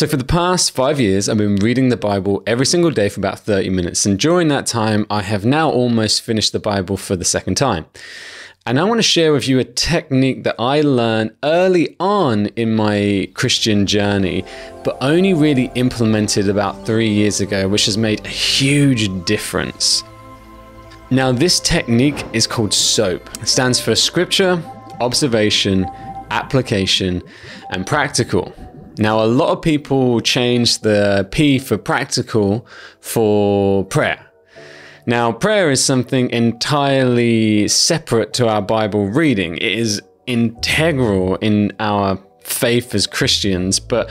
So, for the past five years, I've been reading the Bible every single day for about 30 minutes. And during that time, I have now almost finished the Bible for the second time. And I want to share with you a technique that I learned early on in my Christian journey, but only really implemented about three years ago, which has made a huge difference. Now, this technique is called SOAP. It stands for Scripture, Observation, Application, and Practical. Now, a lot of people change the P for practical for prayer. Now, prayer is something entirely separate to our Bible reading. It is integral in our faith as Christians, but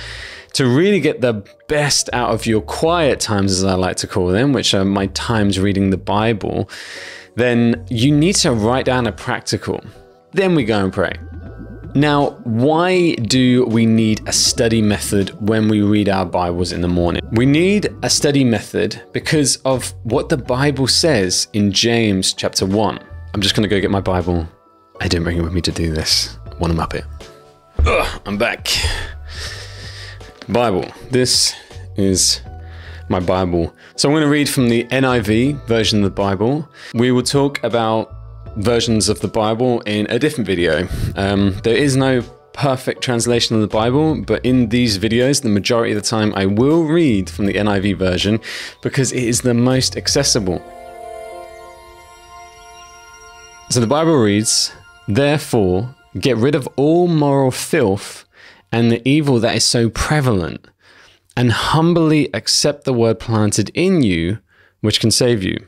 to really get the best out of your quiet times, as I like to call them, which are my times reading the Bible, then you need to write down a practical. Then we go and pray. Now, why do we need a study method when we read our Bibles in the morning? We need a study method because of what the Bible says in James chapter 1. I'm just going to go get my Bible. I didn't bring it with me to do this. Want to map it. Ugh, I'm back. Bible. This is my Bible. So I'm going to read from the NIV version of the Bible. We will talk about versions of the Bible in a different video. Um, there is no perfect translation of the Bible, but in these videos, the majority of the time, I will read from the NIV version because it is the most accessible. So the Bible reads, Therefore, get rid of all moral filth and the evil that is so prevalent, and humbly accept the word planted in you, which can save you.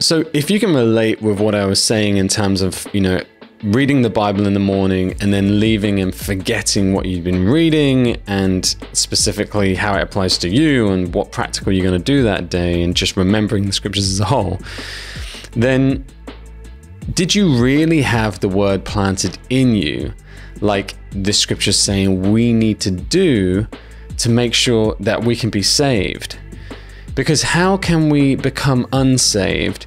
So, if you can relate with what I was saying in terms of, you know, reading the Bible in the morning and then leaving and forgetting what you've been reading and specifically how it applies to you and what practical you're going to do that day and just remembering the scriptures as a whole, then did you really have the word planted in you like the scriptures saying we need to do to make sure that we can be saved? Because how can we become unsaved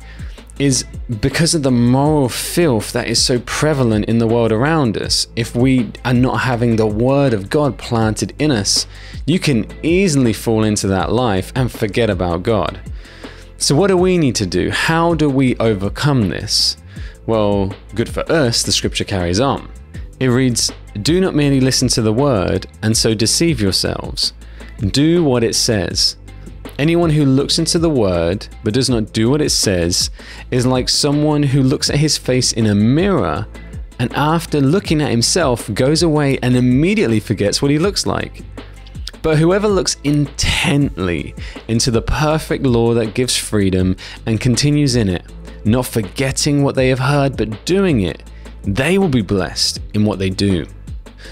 is because of the moral filth that is so prevalent in the world around us. If we are not having the word of God planted in us, you can easily fall into that life and forget about God. So, what do we need to do? How do we overcome this? Well, good for us, the scripture carries on. It reads, Do not merely listen to the word and so deceive yourselves. Do what it says. Anyone who looks into the word but does not do what it says is like someone who looks at his face in a mirror and after looking at himself goes away and immediately forgets what he looks like. But whoever looks intently into the perfect law that gives freedom and continues in it, not forgetting what they have heard but doing it, they will be blessed in what they do.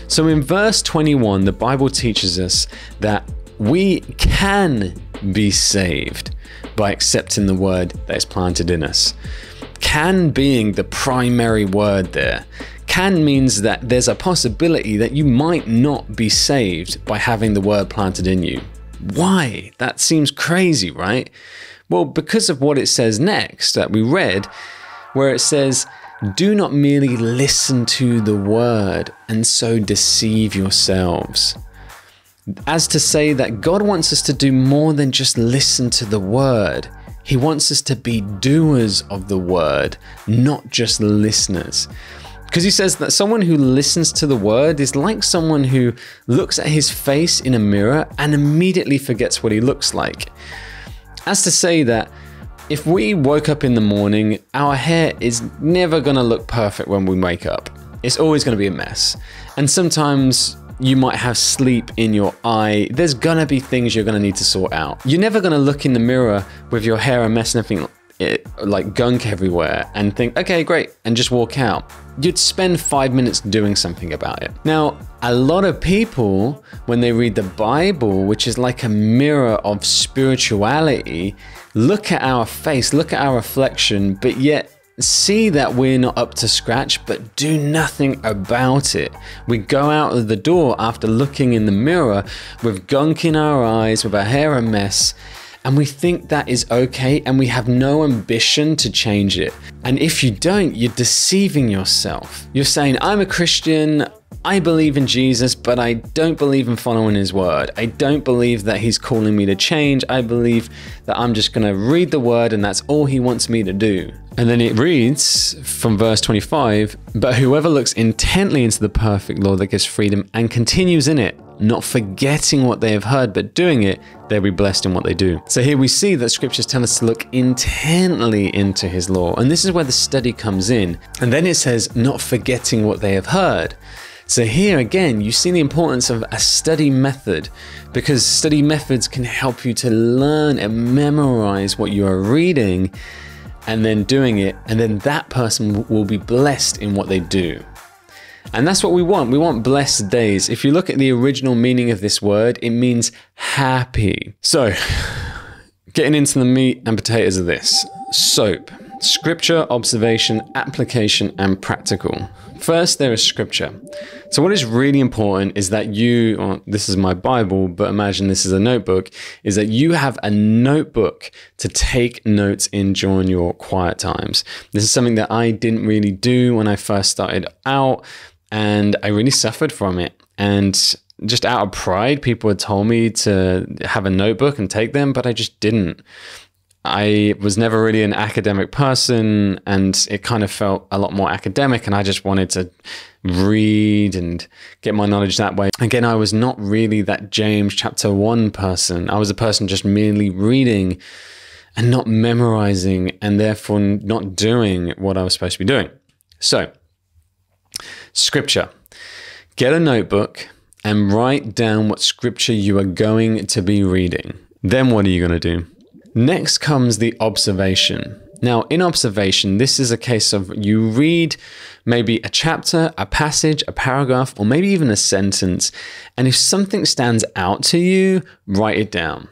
So in verse 21, the Bible teaches us that we can be saved by accepting the word that is planted in us. Can being the primary word there. Can means that there's a possibility that you might not be saved by having the word planted in you. Why? That seems crazy, right? Well, because of what it says next that we read, where it says, Do not merely listen to the word and so deceive yourselves as to say that God wants us to do more than just listen to the word. He wants us to be doers of the word, not just listeners. Because he says that someone who listens to the word is like someone who looks at his face in a mirror and immediately forgets what he looks like. As to say that if we woke up in the morning, our hair is never going to look perfect when we wake up. It's always going to be a mess. And sometimes you might have sleep in your eye. There's gonna be things you're gonna need to sort out. You're never gonna look in the mirror with your hair a mess and everything it, eh, like gunk everywhere and think, okay, great, and just walk out. You'd spend five minutes doing something about it. Now, a lot of people, when they read the Bible, which is like a mirror of spirituality, look at our face, look at our reflection, but yet see that we're not up to scratch, but do nothing about it. We go out of the door after looking in the mirror with gunk in our eyes, with our hair a mess, and we think that is okay and we have no ambition to change it. And if you don't, you're deceiving yourself. You're saying, I'm a Christian, I believe in Jesus, but I don't believe in following his word. I don't believe that he's calling me to change. I believe that I'm just going to read the word and that's all he wants me to do. And then it reads from verse 25 But whoever looks intently into the perfect law that gives freedom and continues in it, not forgetting what they have heard, but doing it, they'll be blessed in what they do. So here we see that scriptures tell us to look intently into his law. And this is where the study comes in. And then it says, not forgetting what they have heard. So here again, you see the importance of a study method because study methods can help you to learn and memorize what you are reading and then doing it. And then that person will be blessed in what they do. And that's what we want. We want blessed days. If you look at the original meaning of this word, it means happy. So, getting into the meat and potatoes of this soap, scripture, observation, application, and practical. First, there is scripture. So, what is really important is that you, well, this is my Bible, but imagine this is a notebook, is that you have a notebook to take notes in during your quiet times. This is something that I didn't really do when I first started out and I really suffered from it. And just out of pride, people had told me to have a notebook and take them, but I just didn't. I was never really an academic person, and it kind of felt a lot more academic, and I just wanted to read and get my knowledge that way. Again, I was not really that James chapter 1 person. I was a person just merely reading and not memorizing, and therefore not doing what I was supposed to be doing. So, Scripture. Get a notebook and write down what scripture you are going to be reading. Then what are you going to do? Next comes the observation. Now, in observation, this is a case of you read maybe a chapter, a passage, a paragraph, or maybe even a sentence, and if something stands out to you, write it down.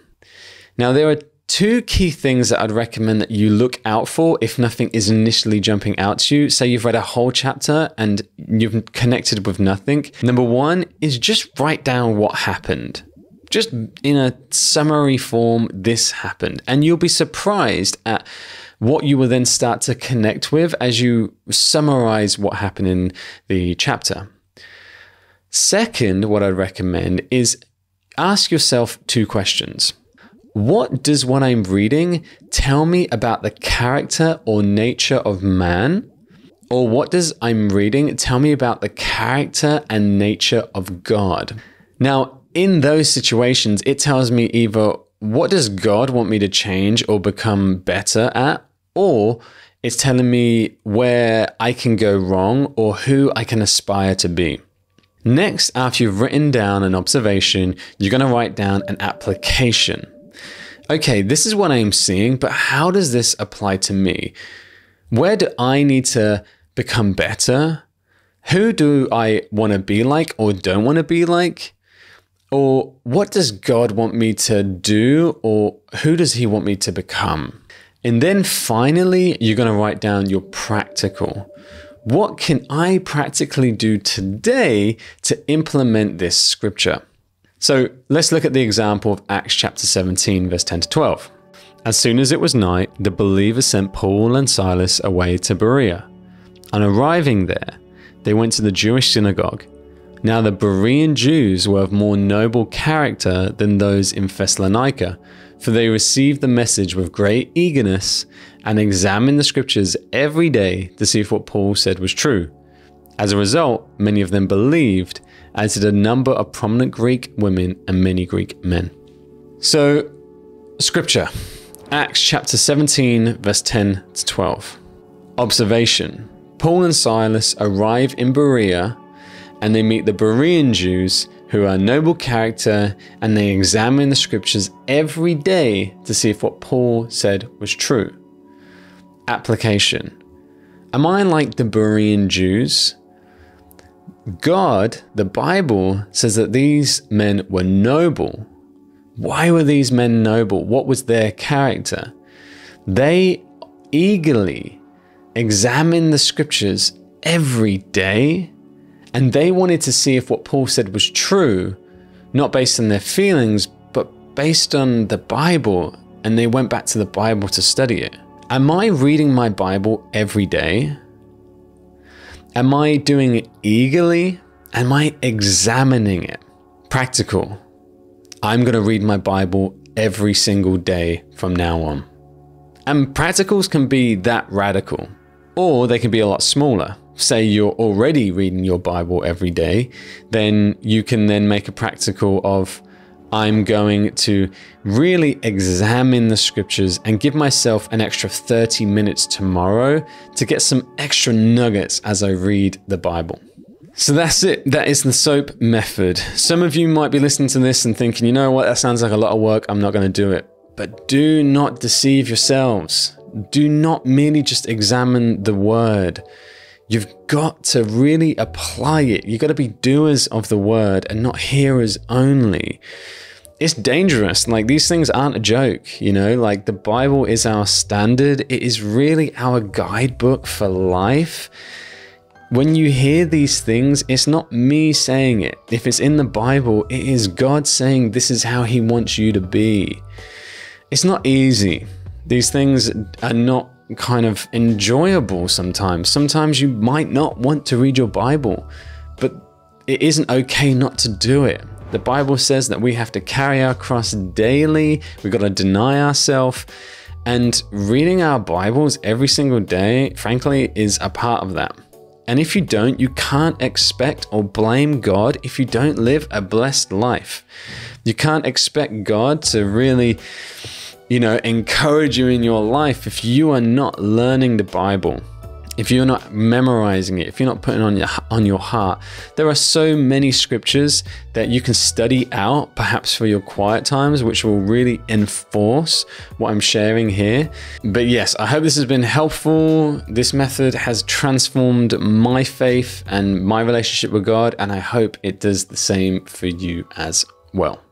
Now, there are two key things that I'd recommend that you look out for if nothing is initially jumping out to you. Say you've read a whole chapter and you've connected with nothing. Number one is just write down what happened. Just in a summary form, this happened. And you'll be surprised at what you will then start to connect with as you summarize what happened in the chapter. Second, what I'd recommend is ask yourself two questions. What does what I'm reading tell me about the character or nature of man? Or what does I'm reading tell me about the character and nature of God? Now, in those situations, it tells me either what does God want me to change or become better at, or it's telling me where I can go wrong or who I can aspire to be. Next, after you've written down an observation, you're going to write down an application okay, this is what I'm seeing, but how does this apply to me? Where do I need to become better? Who do I want to be like or don't want to be like? Or what does God want me to do or who does He want me to become? And then finally, you're going to write down your practical. What can I practically do today to implement this scripture? So let's look at the example of Acts chapter 17, verse 10 to 12. As soon as it was night, the believers sent Paul and Silas away to Berea. On arriving there, they went to the Jewish synagogue. Now the Berean Jews were of more noble character than those in Thessalonica, for they received the message with great eagerness and examined the scriptures every day to see if what Paul said was true. As a result, many of them believed, as did a number of prominent Greek women and many Greek men. So, scripture Acts chapter 17, verse 10 to 12. Observation Paul and Silas arrive in Berea and they meet the Berean Jews who are noble character and they examine the scriptures every day to see if what Paul said was true. Application Am I like the Berean Jews? God, the Bible, says that these men were noble. Why were these men noble? What was their character? They eagerly examined the scriptures every day and they wanted to see if what Paul said was true, not based on their feelings, but based on the Bible. And they went back to the Bible to study it. Am I reading my Bible every day? Am I doing it eagerly Am I examining it? Practical. I'm going to read my Bible every single day from now on. And practicals can be that radical, or they can be a lot smaller. Say you're already reading your Bible every day, then you can then make a practical of I'm going to really examine the scriptures and give myself an extra 30 minutes tomorrow to get some extra nuggets as I read the Bible. So that's it. That is the SOAP method. Some of you might be listening to this and thinking, you know what, that sounds like a lot of work. I'm not going to do it. But do not deceive yourselves. Do not merely just examine the word. You've got to really apply it. You've got to be doers of the word and not hearers only. It's dangerous. Like these things aren't a joke, you know? Like the Bible is our standard, it is really our guidebook for life. When you hear these things, it's not me saying it. If it's in the Bible, it is God saying this is how He wants you to be. It's not easy. These things are not kind of enjoyable sometimes. Sometimes you might not want to read your Bible, but it isn't okay not to do it. The Bible says that we have to carry our cross daily, we've got to deny ourselves. And reading our Bibles every single day, frankly, is a part of that. And if you don't, you can't expect or blame God if you don't live a blessed life. You can't expect God to really, you know, encourage you in your life if you are not learning the Bible if you're not memorizing it, if you're not putting on your on your heart, there are so many scriptures that you can study out, perhaps for your quiet times, which will really enforce what I'm sharing here. But yes, I hope this has been helpful. This method has transformed my faith and my relationship with God, and I hope it does the same for you as well.